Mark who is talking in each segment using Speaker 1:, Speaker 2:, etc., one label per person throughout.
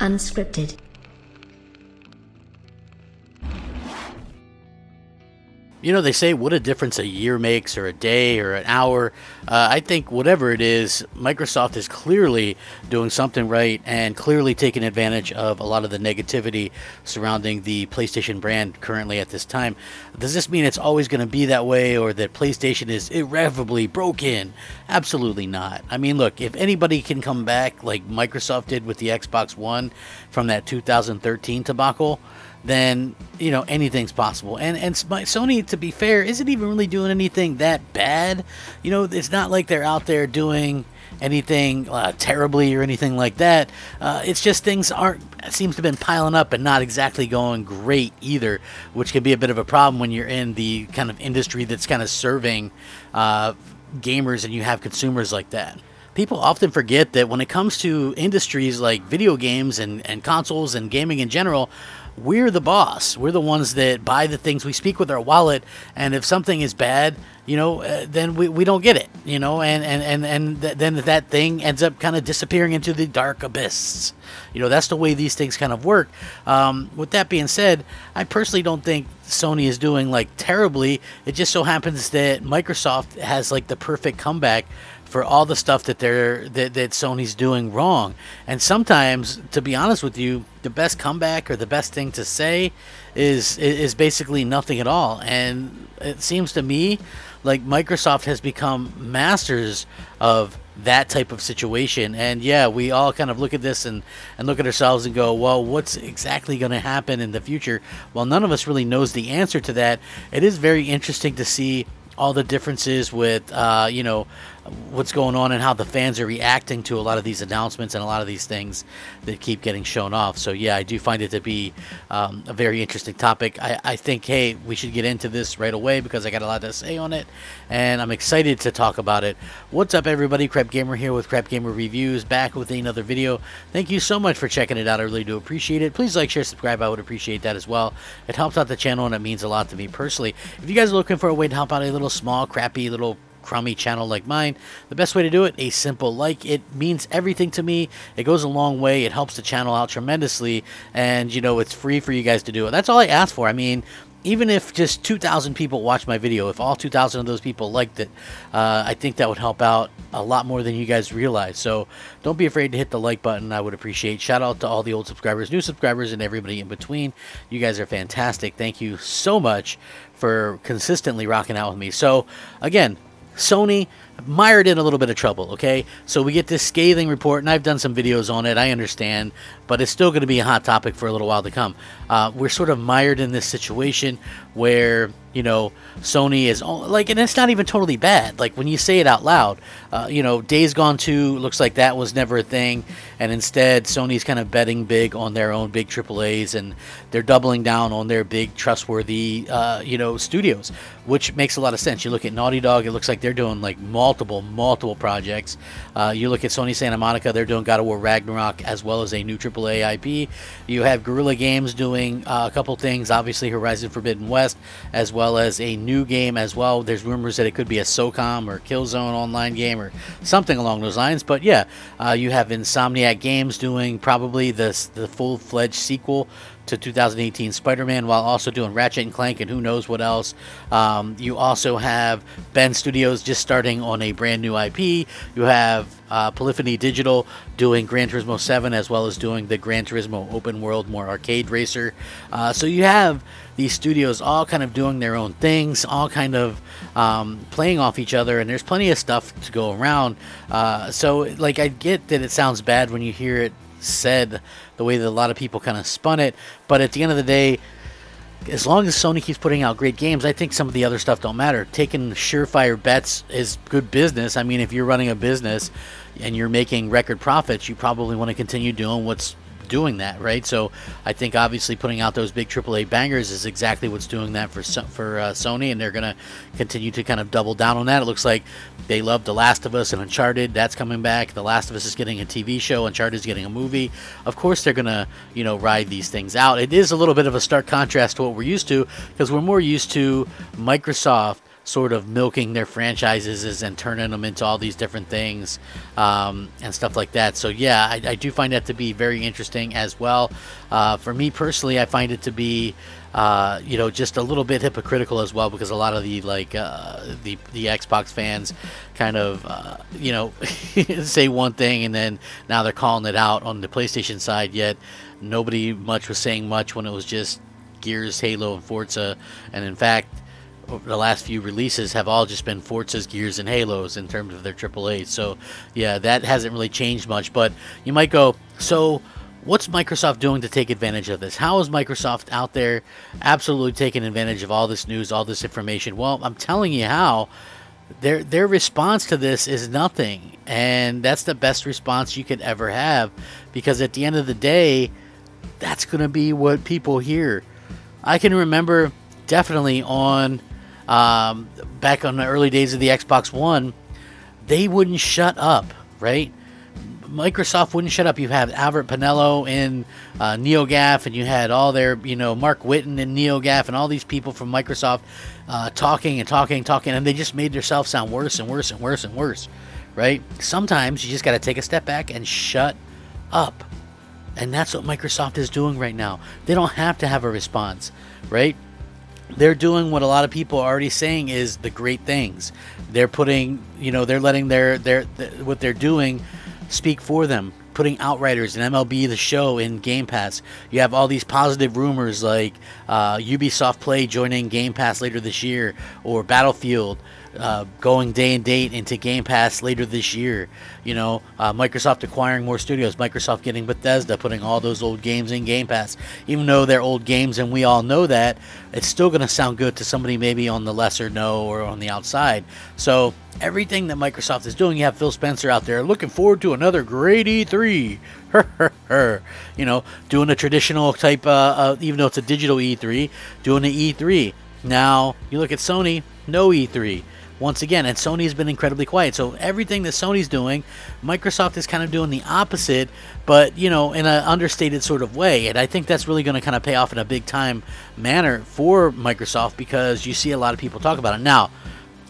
Speaker 1: Unscripted.
Speaker 2: You know, they say what a difference a year makes, or a day, or an hour. Uh, I think whatever it is, Microsoft is clearly doing something right and clearly taking advantage of a lot of the negativity surrounding the PlayStation brand currently at this time. Does this mean it's always going to be that way, or that PlayStation is irreparably broken? Absolutely not. I mean, look, if anybody can come back like Microsoft did with the Xbox One from that 2013 debacle, then you know anything's possible. And and Sony, to be fair, isn't even really doing anything that bad. You know, it's not like they're out there doing anything uh, terribly or anything like that. Uh, it's just things aren't seems to have been piling up and not exactly going great either, which can be a bit of a problem when you're in the kind of industry that's kind of serving uh, gamers and you have consumers like that people often forget that when it comes to industries like video games and, and consoles and gaming in general, we're the boss. We're the ones that buy the things. We speak with our wallet, and if something is bad, you know, uh, then we, we don't get it, you know, and and and and th- then that thing ends up kind of disappearing into the dark abyss. You know, that's the way these things kind of work. Um, with that being said, I personally don't think Sony is doing like terribly. It just so happens that Microsoft has like the perfect comeback for all the stuff that they're that, that Sony's doing wrong. And sometimes, to be honest with you, the best comeback or the best thing to say is is basically nothing at all. And it seems to me like Microsoft has become masters of that type of situation. And yeah, we all kind of look at this and, and look at ourselves and go, well, what's exactly going to happen in the future? Well, none of us really knows the answer to that. It is very interesting to see all the differences with, uh, you know, what's going on and how the fans are reacting to a lot of these announcements and a lot of these things that keep getting shown off. So yeah, I do find it to be um, a very interesting topic. I, I think hey, we should get into this right away because I got a lot to say on it, and I'm excited to talk about it. What's up, everybody? Crap Gamer here with Crap Gamer Reviews, back with another video. Thank you so much for checking it out. I really do appreciate it. Please like, share, subscribe. I would appreciate that as well. It helps out the channel and it means a lot to me personally. If you guys are looking for a way to help out a little small, crappy little crummy channel like mine, the best way to do it, a simple like. It means everything to me. It goes a long way. It helps the channel out tremendously. And, you know, it's free for you guys to do it. That's all I ask for. I mean, even if just 2,000 people watch my video, if all 2,000 of those people liked it, uh, I think that would help out a lot more than you guys realize. So don't be afraid to hit the like button. I would appreciate. Shout out to all the old subscribers, new subscribers, and everybody in between. You guys are fantastic. Thank you so much for consistently rocking out with me. So again, Sony mired in a little bit of trouble, okay? So we get this scathing report, and I've done some videos on it, I understand, but it's still going to be a hot topic for a little while to come. Uh, we're sort of mired in this situation where you know, Sony is like, and it's not even totally bad. Like when you say it out loud, uh, you know, Days Gone 2 looks like that was never a thing, and instead Sony's kind of betting big on their own big AAA's, and they're doubling down on their big trustworthy, uh, you know, studios, which makes a lot of sense. You look at Naughty Dog, it looks like they're doing like multiple, multiple multiple projects. Uh, you look at Sony Santa Monica, they're doing God of War Ragnarok as well as a new AAA IP. You have Guerrilla Games doing uh, a couple things, obviously Horizon Forbidden West as well as a new game as well. There's rumors that it could be a SOCOM or Killzone online game or something along those lines. But yeah, uh, you have Insomniac Games doing probably the, the full fledged sequel to 2018 Spider-Man, while also doing Ratchet and Clank and who knows what else. Um, you also have Bend Studios just starting on a brand new IP. You have uh, Polyphony Digital doing Gran Turismo 7 as well as doing the Gran Turismo open world, more arcade racer. Uh, so you have these studios all kind of doing their own things, all kind of um, playing off each other, and there's plenty of stuff to go around. Uh, so, like, I get that it sounds bad when you hear it said the way that a lot of people kind of spun it, but at the end of the day, as long as Sony keeps putting out great games, I think some of the other stuff don't matter. Taking surefire bets is good business. I mean, if you're running a business and you're making record profits, you probably want to continue doing what's doing that, right? So I think obviously putting out those big AAA bangers is exactly what's doing that for for uh, Sony, and they're going to continue to kind of double down on that. It looks like they love The Last of Us and Uncharted. That's coming back. The Last of Us is getting a TV show. Uncharted is getting a movie. Of course, they're going to you know ride these things out. It is a little bit of a stark contrast to what we're used to because we're more used to Microsoft sort of milking their franchises and turning them into all these different things um, and stuff like that. So yeah, I, I, do find that to be very interesting as well. Uh, for me personally, I find it to be uh, you know, just a little bit hypocritical as well because a lot of the like uh, the the Xbox fans kind of uh, you know say one thing and then now they're calling it out on the PlayStation side. Yet nobody much was saying much when it was just Gears, Halo, and Forza, and in fact. The last few releases have all just been Forza's, Gears, and Halos in terms of their AAA. So, yeah, that hasn't really changed much. But you might go, so what's Microsoft doing to take advantage of this? How is Microsoft out there absolutely taking advantage of all this news, all this information? Well, I'm telling you how. Their their response to this is nothing, and that's the best response you could ever have, because at the end of the day, that's going to be what people hear. I can remember definitely on um, back on the early days of the Xbox One, they wouldn't shut up, right? Microsoft wouldn't shut up. You had Albert Penello in uh, NeoGAF, and you had all their, you know, Mark Whitten in NeoGAF, and all these people from Microsoft uh, talking and talking and talking, and they just made themselves sound worse and worse and worse and worse, right? Sometimes you just got to take a step back and shut up. And that's what Microsoft is doing right now. They don't have to have a response, right? They're doing what a lot of people are already saying is the great things. They're putting, you know, they're letting their their, their what they're doing speak for them. Putting Outriders and MLB The Show in Game Pass. You have all these positive rumors like uh, Ubisoft Plus joining Game Pass later this year, or Battlefield uh, going day and date into Game Pass later this year. You know, uh, Microsoft acquiring more studios, Microsoft getting Bethesda, putting all those old games in Game Pass. Even though they're old games and we all know that, it's still going to sound good to somebody maybe on the lesser know or on the outside. So everything that Microsoft is doing, you have Phil Spencer out there looking forward to another great E3. you know, doing a traditional type, uh, uh, even though it's a digital E3, doing the E3. Now you look at Sony, no E3 once again. And Sony's been incredibly quiet. So everything that Sony's doing, Microsoft is kind of doing the opposite, but you know, in an understated sort of way. And I think that's really going to kind of pay off in a big time manner for Microsoft because you see a lot of people talk about it now.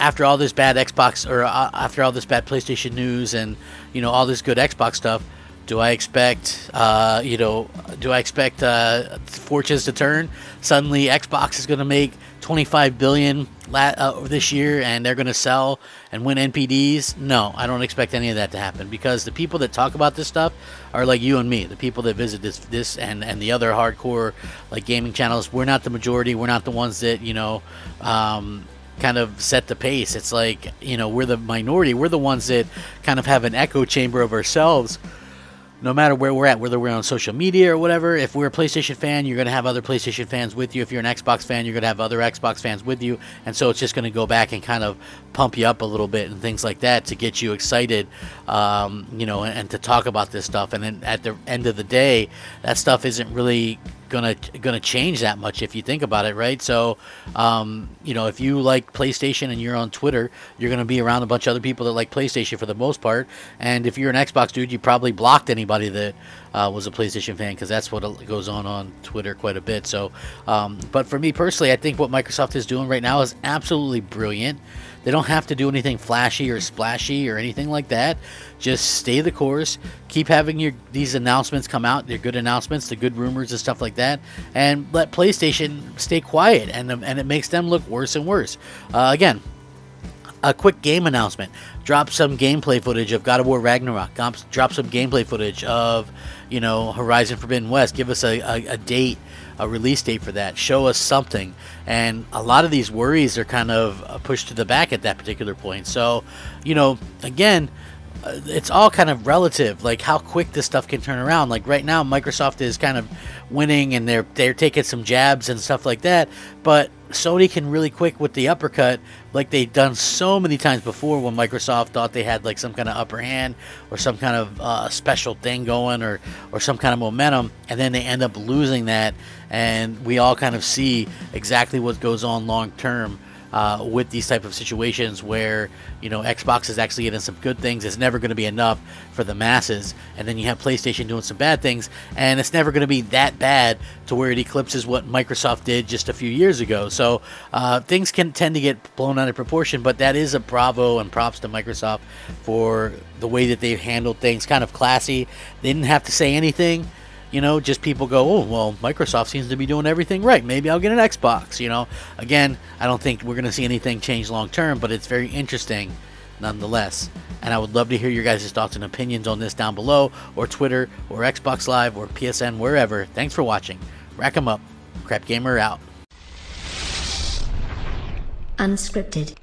Speaker 2: After all this bad Xbox or uh, after all this bad PlayStation news and you know all this good Xbox stuff, do I expect, uh, you know, do I expect uh, fortunes to turn? Suddenly, Xbox is going to make 25 billion uh, this year, and they're going to sell and win NPDs. No, I don't expect any of that to happen because the people that talk about this stuff are like you and me. The people that visit this, this, and and the other hardcore like gaming channels. We're not the majority. We're not the ones that you know. Um, kind of set the pace. It's like, you know, we're the minority. We're the ones that kind of have an echo chamber of ourselves no matter where we're at, whether we're on social media or whatever, if we're a PlayStation fan, you're going to have other PlayStation fans with you. If you're an Xbox fan, you're going to have other Xbox fans with you. And so it's just going to go back and kind of pump you up a little bit and things like that to get you excited, um, you know, and, and to talk about this stuff. And then at the end of the day, that stuff isn't really gonna gonna change that much if you think about it, right? So, um, you know, if you like PlayStation and you're on Twitter, you're gonna be around a bunch of other people that like PlayStation for the most part. And if you're an Xbox dude, you probably blocked anybody that uh, was a PlayStation fan because that's what goes on on Twitter quite a bit. So, um, but for me personally, I think what Microsoft is doing right now is absolutely brilliant. They don't have to do anything flashy or splashy or anything like that. Just stay the course. Keep having your these announcements come out. They're good announcements, the good rumors and stuff like that, and let PlayStation stay quiet. And and it makes them look worse and worse. Uh, again, a quick game announcement. Drop some gameplay footage of God of War Ragnarok. Drop some gameplay footage of, you know, Horizon Forbidden West. Give us a, a, a date a release date for that. Show us something. And a lot of these worries are kind of uh, pushed to the back at that particular point. So, you know, again, it's all kind of relative like how quick this stuff can turn around. Like right now microsoft is kind of winning and they're they're taking some jabs and stuff like that but sony can really quick with the uppercut like they've done so many times before when microsoft thought they had like some kind of upper hand or some kind of uh, special thing going or or some kind of momentum and then they end up losing that and we all kind of see exactly what goes on long term uh, with these type of situations where you know Xbox is actually getting some good things. It's never going to be enough for the masses, and then you have PlayStation doing some bad things, and it's never going to be that bad to where it eclipses what Microsoft did just a few years ago. So uh, things can tend to get blown out of proportion, but that is a bravo and props to Microsoft for the way that they've handled things. Kind of classy. They didn't have to say anything you know, just people go, oh, well, Microsoft seems to be doing everything right. Maybe I'll get an Xbox. You know, again, I don't think we're going to see anything change long term, but it's very interesting nonetheless. And I would love to hear your guys' thoughts and opinions on this down below, or Twitter, or Xbox Live, or PSN, wherever. Thanks for watching. Rack 'em up. Crap Gamer out.
Speaker 1: Unscripted.